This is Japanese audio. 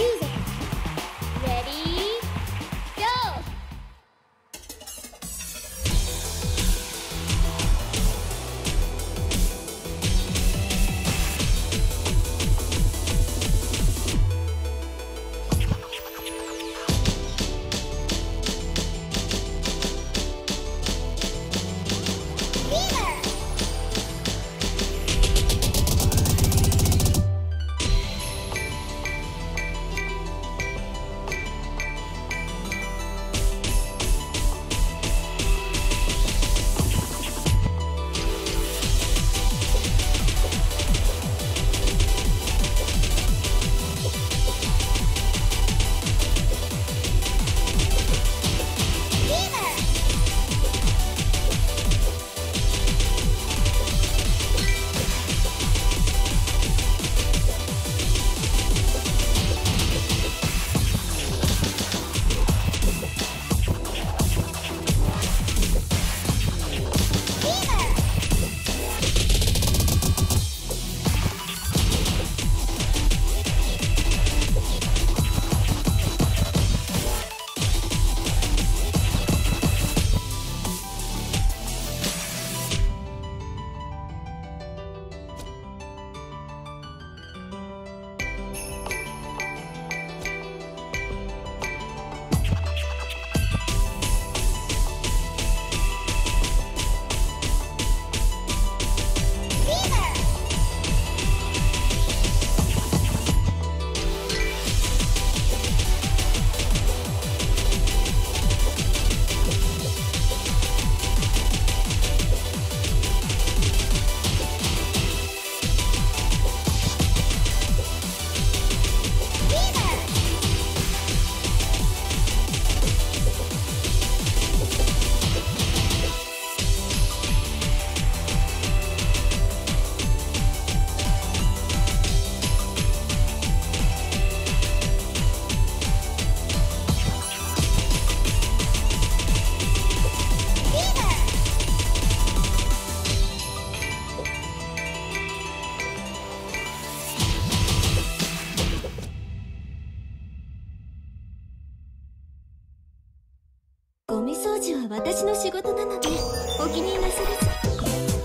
music. ゴミ掃除は私の仕事なのでお気になさらず